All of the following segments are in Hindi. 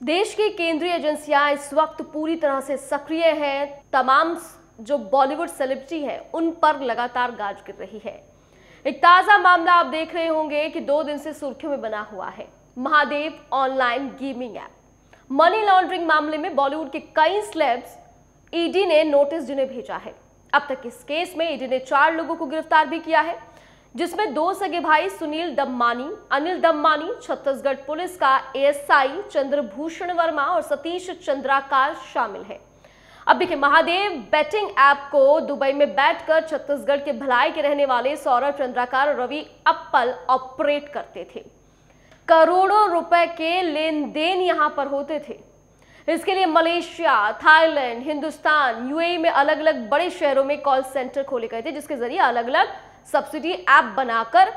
देश की केंद्रीय एजेंसियाँ इस वक्त पूरी तरह से सक्रिय हैं। तमाम जो बॉलीवुड सेलिब्रिटी हैं, उन पर लगातार गाज गिर रही है। एक ताज़ा मामला आप देख रहे होंगे कि दो दिन से सुर्खियों में बना हुआ है। Mahadev online gaming app money laundering मामले में बॉलीवुड के कई स्लैब्स ईडी ने नोटिस जिन्हें भेजा है। अब तक इस केस में ईडी ने चार लोगों को गिरफ़्तार भी किया है। जिसमें दो सगे भाई सुनील दम्मानी, अनिल दम्मानी, छत्तीसगढ़ पुलिस का एएसआई चंद्रभूषण वर्मा और सतीश चंद्राकार शामिल है। अब देखिए, महादेव बैटिंग ऐप को दुबई में बैठकर छत्तीसगढ़ के भलाई के रहने वाले सौरभ चंद्राकार और रवि अप्पल ऑपरेट करते थे। करोड़ों रुपए के लेन देन यहाँ पर होते थे। इसके लिए मलेशिया, थाईलैंड, हिंदुस्तान, यूएई में अलग अलग बड़े शहरों में कॉल सेंटर खोले गए थे, जिसके ज़रिए अलग अलग सब्सिडी ऐप बनाकर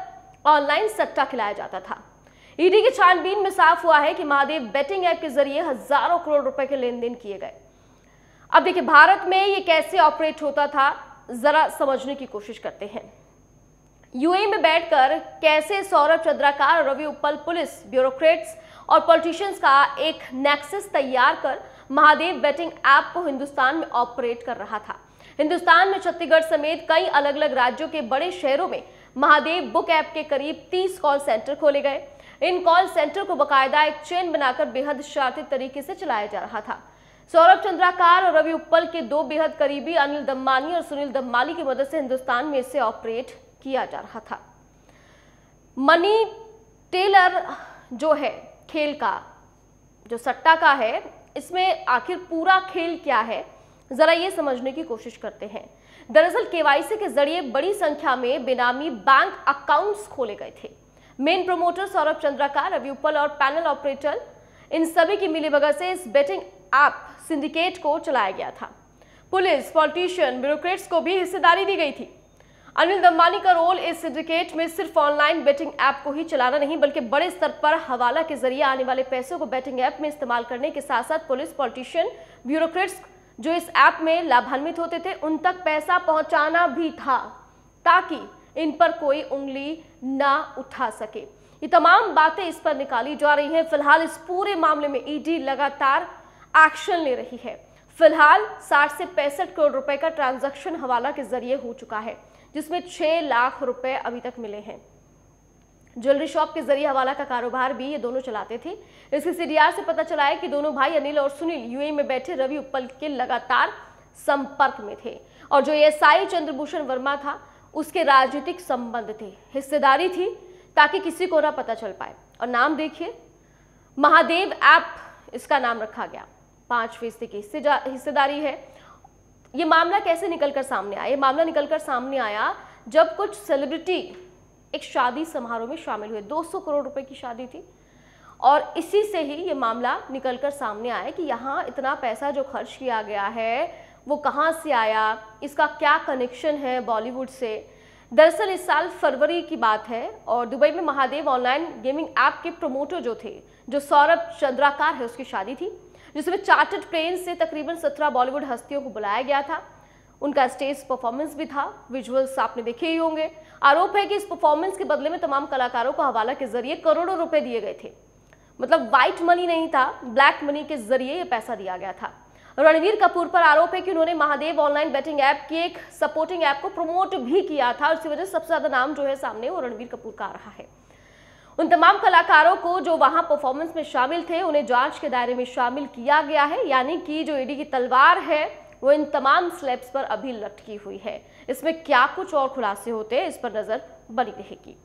ऑनलाइन सट्टा खिलाया जाता था। ईडी की छानबीन में साफ़ हुआ है कि महादेव बेटिंग ऐप के ज़रिए हज़ारों करोड़ रुपए के लेन देन किए गए। अब देखिए, भारत में ये कैसे ऑपरेट होता था, जरा समझने की कोशिश करते हैं। यूएई में बैठकर कैसे सौरभ चंद्राकार और रवि उपल पुलिस, ब्यूरोक्रेट्स और पॉलिटिशियंस का एक नेक्सस तैयार कर महादेव बेटिंग ऐप को हिंदुस्तान में ऑपरेट कर रहा था। हिंदुस्तान में छत्तीसगढ़ समेत कई अलग अलग राज्यों के बड़े शहरों में महादेव बुक ऐप के करीब 30 कॉल सेंटर खोले गए। इन कॉल सेंटर को बकायदा एक चेन बनाकर बेहद शातित तरीके से चलाया जा रहा था। सौरभ चंद्राकार और रवि उप्पल के दो बेहद करीबी अनिल दम्मानी और सुनील दम्माली की मदद से हिंदुस्तान में इसे ऑपरेट किया जा रहा था। मनी टेलर जो है, खेल का, जो सट्टा का है, इसमें आखिर पूरा खेल क्या है? जरा ये समझने की कोशिश करते हैं। दरअसल केवाईसी के ज़रिए बड़ी संख्या में बेनामी बैंक अकाउंट्स खोले गए थे। मेन प्रमोटर सौरभ चंद्राकार रवि उपल और पैनल ऑपरेटर इन सभी की मिलीभगत से इस बेटिंग ऐप सिंडिकेट को चलाया गया था। पुलिस पॉलिटिशियन ब्यूरोक्रेट्स को भी हिस्सेदारी दी गई थी। अनिल दम्बानी का रोल इस सिंडिकेट में सिर्फ़ ऑनलाइन बेटिंग ऐप को ही चलाना नहीं, बल्कि बड़े स्तर पर हवाला के ज़रिए आने वाले पैसों को बेटिंग ऐप में इस्तेमाल करने के साथ साथ पुलिस पॉलिटिशियन ब्यूरोक्रेट्स जो इस ऐप में लाभान्वित होते थे, उन तक पैसा पहुंचाना भी था, ताकि इन पर कोई उंगली ना उठा सके। ये तमाम बातें इस पर निकाली जा रही हैं। फ़िलहाल इस पूरे मामले में ईडी लगातार एक्शन ले रही है। फ़िलहाल 60 से पैंसठ करोड़ रुपए का ट्रांजैक्शन हवाला के ज़रिए हो चुका है, जिसमें 6 लाख रुपए अभी तक मिले हैं। ज्वेलरी शॉप के ज़रिए हवाला का कारोबार भी ये दोनों चलाते थे। इसके सीडीआर से पता चला है कि दोनों भाई अनिल और सुनील यूए में बैठे रवि उप्पल के लगातार संपर्क में थे और जो एसआई चंद्रभूषण वर्मा था, उसके राजनीतिक संबंध थे। हिस्सेदारी थी ताकि किसी को ना पता चल पाए। और नाम देखिए, महादेव ऐप इसका नाम रखा गया। पाँच फ़ीसदी की हिस्सेदारी है। ये मामला कैसे निकलकर सामने आया? ये मामला निकलकर सामने आया जब कुछ सेलिब्रिटी एक शादी समारोह में शामिल हुए। 200 करोड़ रुपए की शादी थी। और इसी से ही ये मामला निकलकर सामने आया कि यहाँ इतना पैसा जो खर्च किया गया है, वो कहाँ से आया? इसका क्या कनेक्शन है बॉलीवुड से? दरअसल इस साल फरवरी की बात है और दुबई में महादेव ऑनलाइन गेमिंग ऐप के प्रमोटर जो थे, जो सौरभ चंद्राकार है, उसकी शादी थी, जिसमें चार्टर्ड प्लेन से तकरीबन सत्रह बॉलीवुड हस्तियों को बुलाया गया था। उनका स्टेज परफॉर्मेंस भी था विजुअल्स आपने देखे ही होंगे। आरोप है कि इस परफॉर्मेंस के बदले में तमाम कलाकारों को हवाला के ज़रिए करोड़ों रुपए दिए गए थे। मतलब व्हाइट मनी नहीं था ब्लैक मनी के ज़रिए ये पैसा दिया गया था। रणवीर कपूर पर आरोप है कि उन्होंने महादेव ऑनलाइन बेटिंग ऐप की एक सपोर्टिंग ऐप को प्रमोट भी किया था, और वजह से सबसे ज़्यादा नाम जो है सामने वो रणवीर कपूर का आ रहा है। उन तमाम कलाकारों को जो वहाँ परफॉर्मेंस में शामिल थे, उन्हें जाँच के दायरे में शामिल किया गया है, यानी कि जो ईडी की तलवार है वो इन तमाम स्लैब्स पर अभी लटकी हुई है। इसमें क्या कुछ और खुलासे होते हैं, इस पर नज़र बनी रहेगी।